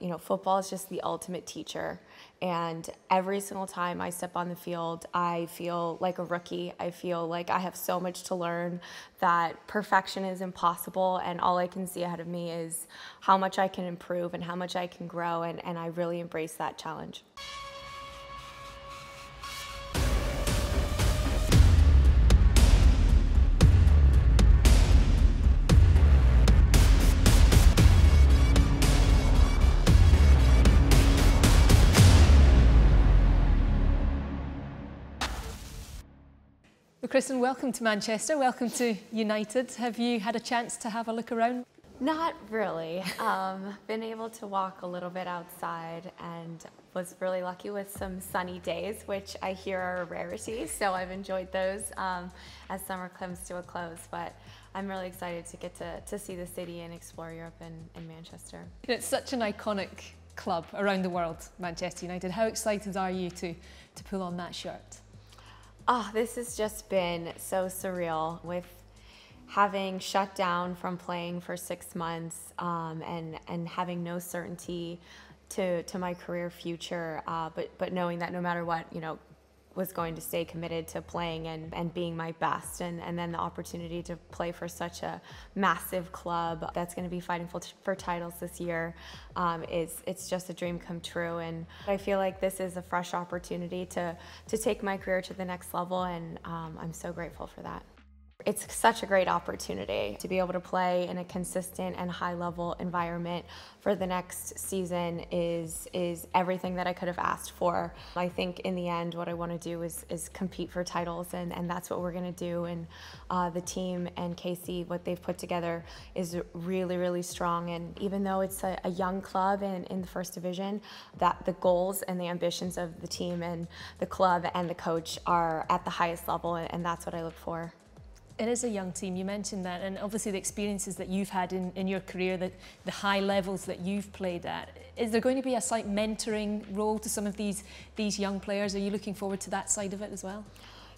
You know, football is just the ultimate teacher. And every single time I step on the field, I feel like a rookie. I feel like I have so much to learn, that perfection is impossible. And all I can see ahead of me is how much I can improve and how much I can grow. And, and I really embrace that challenge. Well, Christen, welcome to Manchester. Welcome to United. Have you had a chance to have a look around? Not really. Um, been able to walk a little bit outside and was really lucky with some sunny days, which I hear are a rarity. So I've enjoyed those um, as summer comes to a close. But I'm really excited to get to, to see the city and explore Europe and, and Manchester. It's such an iconic club around the world, Manchester United. How excited are you to, to pull on that shirt? Oh, this has just been so surreal with having shut down from playing for six months um, and and having no certainty to to my career future, uh, but but knowing that no matter what, you know, was going to stay committed to playing and, and being my best and, and then the opportunity to play for such a massive club that's going to be fighting for, for titles this year um, is it's just a dream come true. And I feel like this is a fresh opportunity to to take my career to the next level and um, I'm so grateful for that it's such a great opportunity to be able to play in a consistent and high level environment for the next season is is everything that I could have asked for. I think in the end what I want to do is is compete for titles and, and that's what we're going to do and uh, the team and Casey what they've put together is really really strong and even though it's a, a young club and in the first division that the goals and the ambitions of the team and the club and the coach are at the highest level and, and that's what I look for. It is a young team, you mentioned that, and obviously the experiences that you've had in, in your career, the, the high levels that you've played at. Is there going to be a slight mentoring role to some of these, these young players? Are you looking forward to that side of it as well?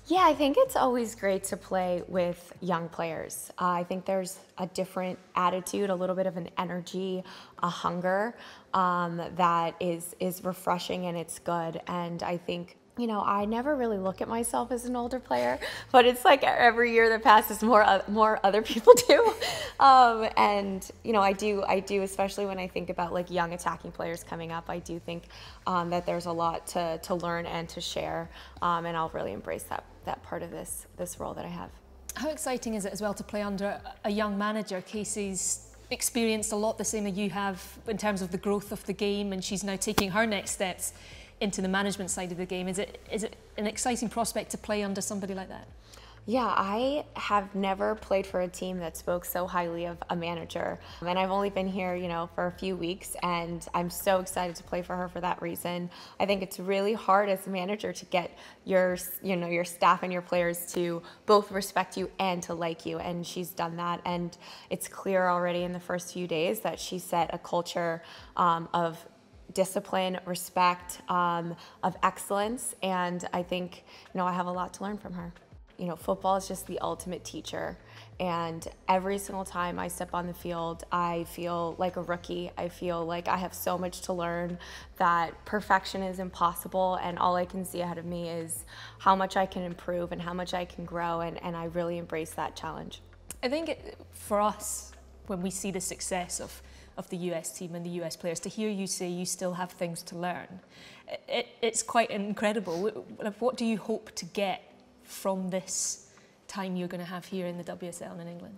Yeah, I think it's always great to play with young players. Uh, I think there's a different attitude, a little bit of an energy, a hunger um, that is is refreshing and it's good. And I think you know, I never really look at myself as an older player, but it's like every year that passes, more uh, more other people do, um, and you know, I do I do especially when I think about like young attacking players coming up. I do think um, that there's a lot to to learn and to share, um, and I'll really embrace that that part of this this role that I have. How exciting is it as well to play under a young manager? Casey's experienced a lot the same as you have in terms of the growth of the game, and she's now taking her next steps into the management side of the game. Is it is it an exciting prospect to play under somebody like that? Yeah, I have never played for a team that spoke so highly of a manager. And I've only been here, you know, for a few weeks and I'm so excited to play for her for that reason. I think it's really hard as a manager to get your, you know, your staff and your players to both respect you and to like you and she's done that and it's clear already in the first few days that she set a culture um, of discipline, respect, um, of excellence, and I think you know I have a lot to learn from her. You know, football is just the ultimate teacher, and every single time I step on the field, I feel like a rookie. I feel like I have so much to learn that perfection is impossible, and all I can see ahead of me is how much I can improve and how much I can grow, and, and I really embrace that challenge. I think it, for us, when we see the success of of the US team and the US players, to hear you say you still have things to learn, it, it's quite incredible. What do you hope to get from this time you're going to have here in the WSL and in England?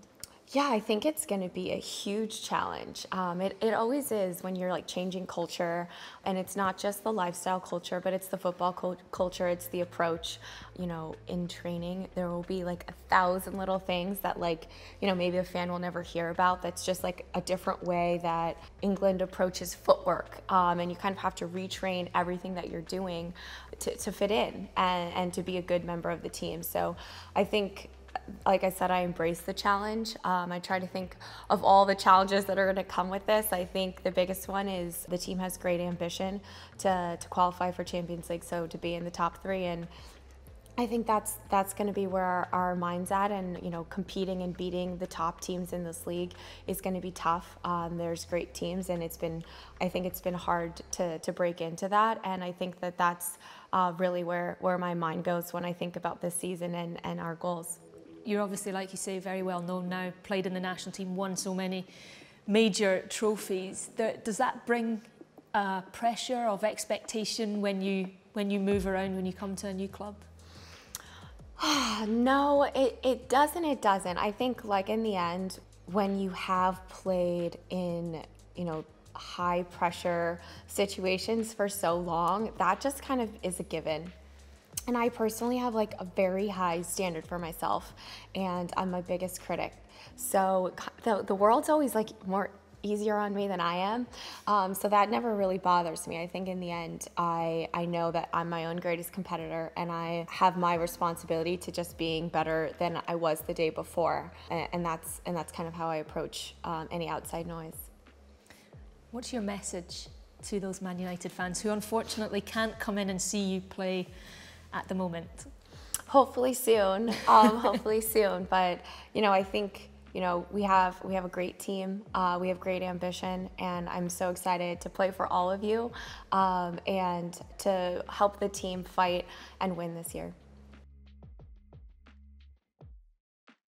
Yeah, I think it's going to be a huge challenge. Um, it, it always is when you're like changing culture, and it's not just the lifestyle culture, but it's the football culture, it's the approach. You know, in training, there will be like a thousand little things that, like, you know, maybe a fan will never hear about. That's just like a different way that England approaches footwork, um, and you kind of have to retrain everything that you're doing to, to fit in and, and to be a good member of the team. So I think like I said, I embrace the challenge. Um, I try to think of all the challenges that are going to come with this. I think the biggest one is the team has great ambition to, to qualify for Champions League, so to be in the top three. And I think that's that's going to be where our, our, mind's at, and you know, competing and beating the top teams in this league is going to be tough. Um, there's great teams, and it's been, I think it's been hard to to break into that, and I think that that's uh, really where where my mind goes when I think about this season and and our goals. You're obviously, like you say, very well known now. Played in the national team, won so many major trophies. Does that bring uh, pressure of expectation when you when you move around when you come to a new club? no, it, it doesn't. It doesn't. I think, like, in the end, when you have played in, you know, high pressure situations for so long, that just kind of is a given. And I personally have like a very high standard for myself, and I'm my biggest critic. So the, the world's always like more easier on me than I am. Um, so that never really bothers me. I think in the end, I, I know that I'm my own greatest competitor and I have my responsibility to just being better than I was the day before. And, and that's, and that's kind of how I approach um, any outside noise. What's your message to those Man United fans who unfortunately can't come in and see you play at the moment? Hopefully soon. Um, hopefully soon. But, you know, I think you know, we have we have a great team. Uh, we have great ambition, and I'm so excited to play for all of you um, and to help the team fight and win this year.